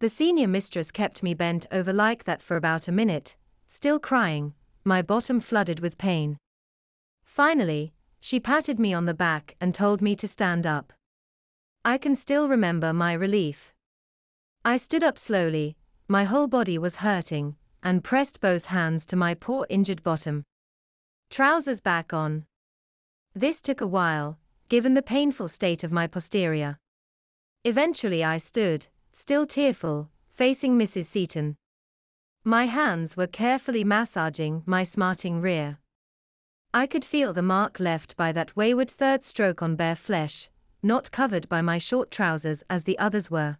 The senior mistress kept me bent over like that for about a minute, still crying, my bottom flooded with pain. Finally, she patted me on the back and told me to stand up. I can still remember my relief. I stood up slowly, my whole body was hurting, and pressed both hands to my poor injured bottom. Trousers back on. This took a while, given the painful state of my posterior. Eventually I stood, still tearful, facing Mrs. Seaton. My hands were carefully massaging my smarting rear. I could feel the mark left by that wayward third stroke on bare flesh, not covered by my short trousers as the others were.